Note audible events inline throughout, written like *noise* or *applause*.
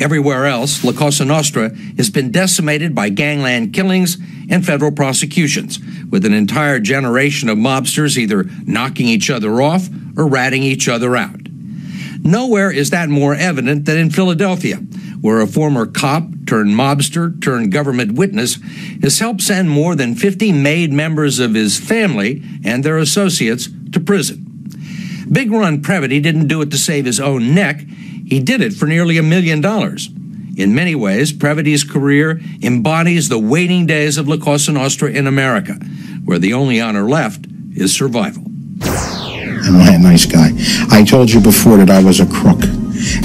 Everywhere else, La Cosa Nostra has been decimated by gangland killings and federal prosecutions, with an entire generation of mobsters either knocking each other off or ratting each other out. Nowhere is that more evident than in Philadelphia, where a former cop turned mobster turned government witness has helped send more than 50 made members of his family and their associates to prison. Big Ron Previte didn't do it to save his own neck. He did it for nearly a million dollars. In many ways, Previte's career embodies the waiting days of La Cosa Nostra in America, where the only honor left is survival. Am I a nice guy? I told you before that I was a crook.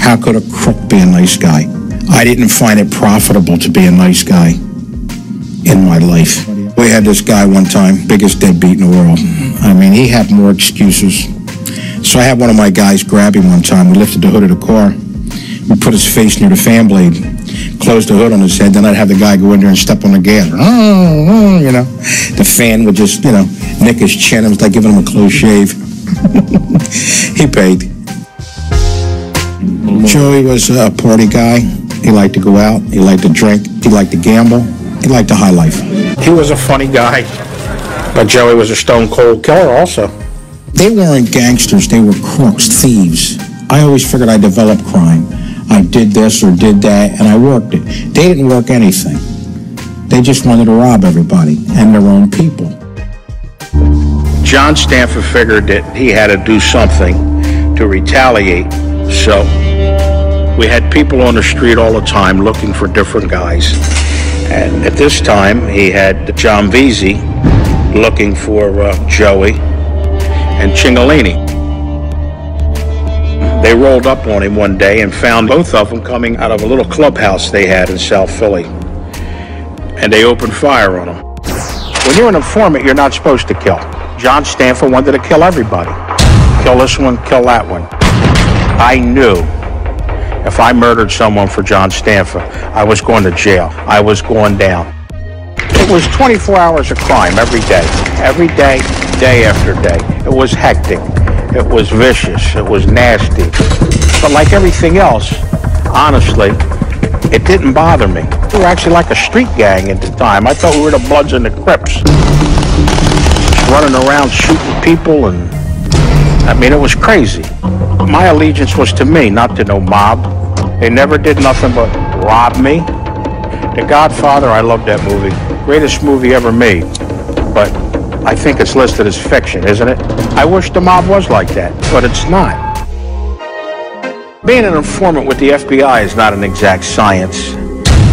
How could a crook be a nice guy? I didn't find it profitable to be a nice guy in my life. We had this guy one time, biggest deadbeat in the world. I mean, he had more excuses. So I had one of my guys grab him one time. We lifted the hood of the car. We put his face near the fan blade, closed the hood on his head. Then I'd have the guy go in there and step on the gas. Oh, oh, you know, the fan would just, you know, nick his chin. It was like giving him a close shave. *laughs* he paid. Joey was a party guy. He liked to go out. He liked to drink. He liked to gamble. He liked the high life. He was a funny guy, but Joey was a stone cold killer also. They weren't gangsters. They were crooks, thieves. I always figured I developed crime. I did this or did that, and I worked it. They didn't work anything. They just wanted to rob everybody and their own people. John Stanfa figured that he had to do something to retaliate. So we had people on the street all the time looking for different guys. And at this time, he had John Veasey looking for uh, Joey and Ciancaglini. They rolled up on him one day and found both of them coming out of a little clubhouse they had in South Philly. And they opened fire on them. When you're an informant, you're not supposed to kill. John Stanfa wanted to kill everybody. Kill this one, kill that one. I knew if I murdered someone for John Stanfa, I was going to jail. I was going down. It was 24 hours of crime every day. Every day, day after day. It was hectic. It was vicious. It was nasty. But like everything else, honestly, it didn't bother me. We were actually like a street gang at the time. I thought we were the Bloods and the Crips. Just running around shooting people and I mean, it was crazy. My allegiance was to me, not to no mob. They never did nothing but rob me. The Godfather, I love that movie. Greatest movie ever made. But I think it's listed as fiction, isn't it? I wish the mob was like that, but it's not. Being an informant with the FBI is not an exact science.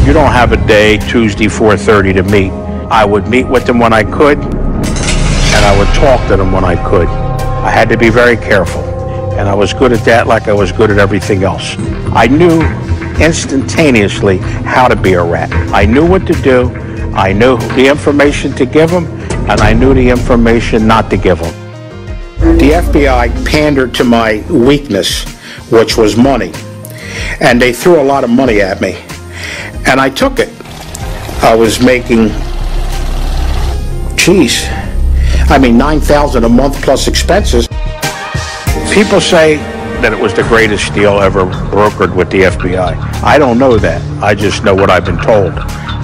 You don't have a day, Tuesday, 4.30 to meet. I would meet with them when I could, and I would talk to them when I could. I had to be very careful, and I was good at that like I was good at everything else. I knew instantaneously how to be a rat. I knew what to do, I knew the information to give them, and I knew the information not to give them. The FBI pandered to my weakness, which was money, and they threw a lot of money at me, and I took it. I was making, geez, I mean, 9000 a month plus expenses. People say that it was the greatest deal ever brokered with the FBI. I don't know that. I just know what I've been told.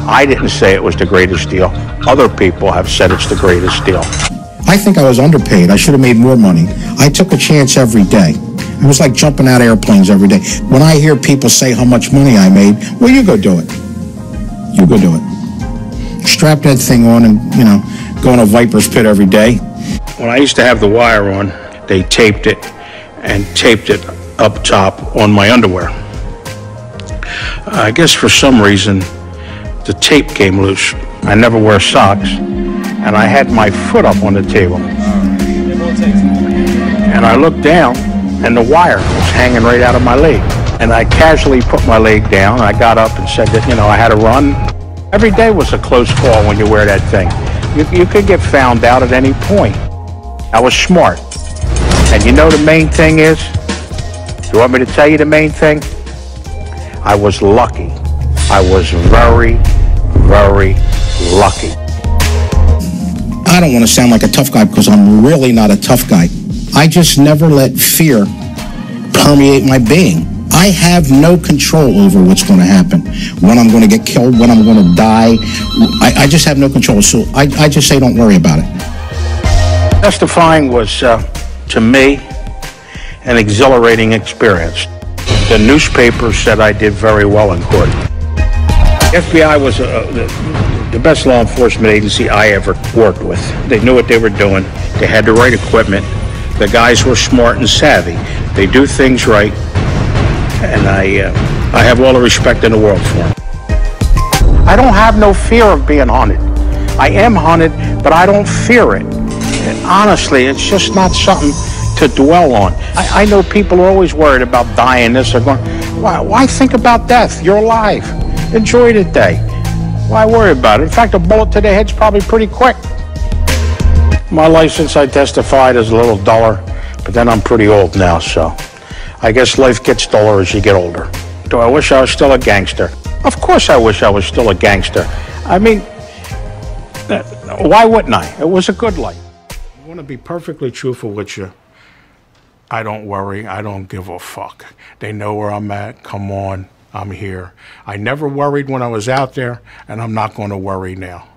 I didn't say it was the greatest deal. Other people have said it's the greatest deal. I think I was underpaid. I should have made more money. I took a chance every day. It was like jumping out of airplanes every day. When I hear people say how much money I made, well, you go do it. You go do it. Strap that thing on and, you know, go in a viper's pit every day. When I used to have the wire on, they taped it and taped it up top on my underwear. I guess for some reason, the tape came loose. I never wear socks, and I had my foot up on the table. And I looked down, and the wire was hanging right out of my leg. And I casually put my leg down. I got up and said that, you know, I had to run. Every day was a close call when you wear that thing. You, you could get found out at any point. I was smart. And you know the main thing is? Do you want me to tell you the main thing? I was lucky. I was very, very lucky. I don't want to sound like a tough guy because I'm really not a tough guy. I just never let fear permeate my being. I have no control over what's going to happen, when I'm going to get killed, when I'm going to die. I, I just have no control. So I, I just say don't worry about it. Testifying was, uh, to me, an exhilarating experience. The newspaper said I did very well in court. FBI was uh, the, the best law enforcement agency I ever worked with. They knew what they were doing. They had the right equipment. The guys were smart and savvy. They do things right, and I, uh, I have all the respect in the world for them. I don't have no fear of being haunted. I am haunted, but I don't fear it. And honestly, it's just not something to dwell on. I, I know people are always worried about dying, this or going. Why, why think about death? You're alive. Enjoy the day. Why worry about it? In fact, a bullet to the head's probably pretty quick. My license, I testified, is a little duller, but then I'm pretty old now, so I guess life gets duller as you get older. Do I wish I was still a gangster? Of course I wish I was still a gangster. I mean, uh, why wouldn't I? It was a good life. I want to be perfectly truthful with you. I don't worry. I don't give a fuck. They know where I'm at. Come on. I'm here. I never worried when I was out there, and I'm not going to worry now.